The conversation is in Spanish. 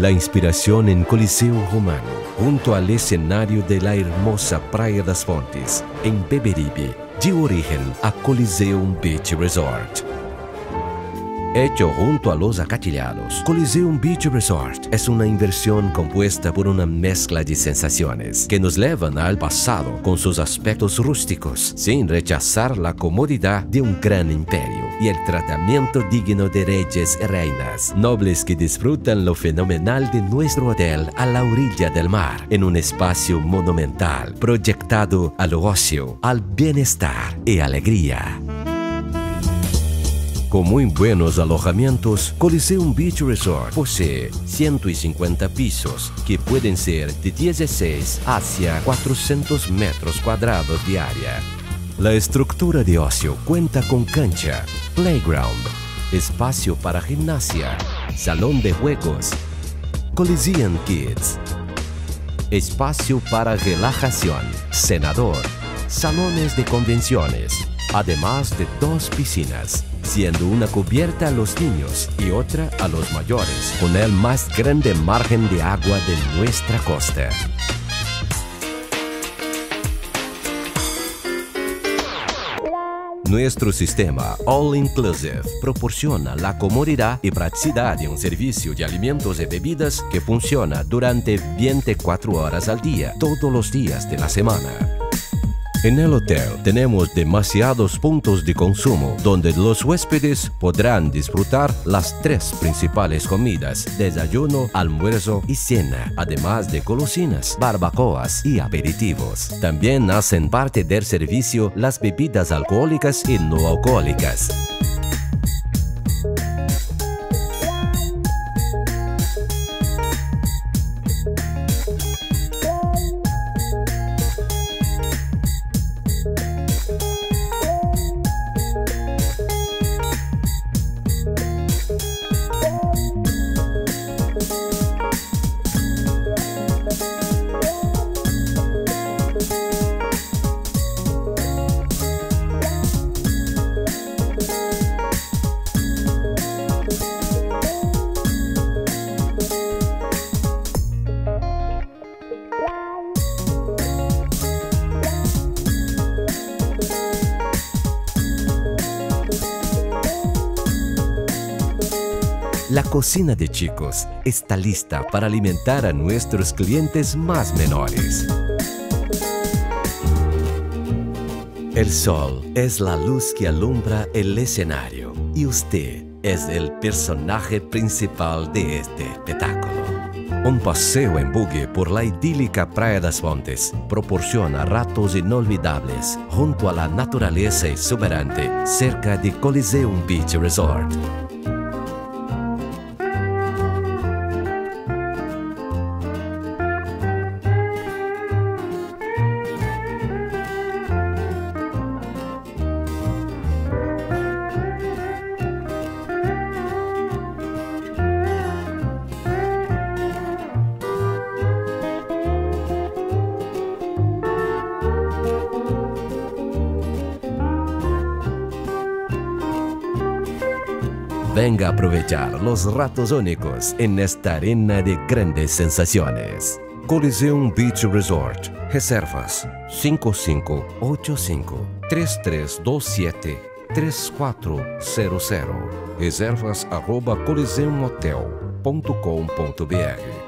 La inspiración en Coliseo Romano, junto al escenario de la hermosa Praia das Fontes, en Beberibe, dio origen a Coliseum Beach Resort. Hecho junto a los acantilados, Coliseum Beach Resort es una inversión compuesta por una mezcla de sensaciones que nos llevan al pasado con sus aspectos rústicos, sin rechazar la comodidad de un gran imperio y el tratamiento digno de reyes y reinas, nobles que disfrutan lo fenomenal de nuestro hotel a la orilla del mar, en un espacio monumental proyectado al ocio, al bienestar y alegría. Con muy buenos alojamientos, Coliseum Beach Resort posee 150 pisos que pueden ser de 16 hacia 400 metros cuadrados de área. La estructura de ocio cuenta con cancha, playground, espacio para gimnasia, salón de juegos, Coliseum Kids, espacio para relajación, senador, salones de convenciones, además de dos piscinas siendo una cubierta a los niños y otra a los mayores, con el más grande margen de agua de nuestra costa. Nuestro sistema All Inclusive proporciona la comodidad y practicidad de un servicio de alimentos y bebidas que funciona durante 24 horas al día, todos los días de la semana. En el hotel tenemos demasiados puntos de consumo donde los huéspedes podrán disfrutar las tres principales comidas, desayuno, almuerzo y cena, además de golosinas, barbacoas y aperitivos. También hacen parte del servicio las bebidas alcohólicas y no alcohólicas. La cocina de chicos está lista para alimentar a nuestros clientes más menores. El sol es la luz que alumbra el escenario y usted es el personaje principal de este espectáculo. Un paseo en buggy por la idílica Praia das Fontes proporciona ratos inolvidables junto a la naturaleza exuberante cerca de Coliseum Beach Resort. Venga a aprovechar los ratos únicos en esta arena de grandes sensaciones. Coliseum Beach Resort. Reservas 5585 3327 3400. Reservas arroba coliseumhotel.com.br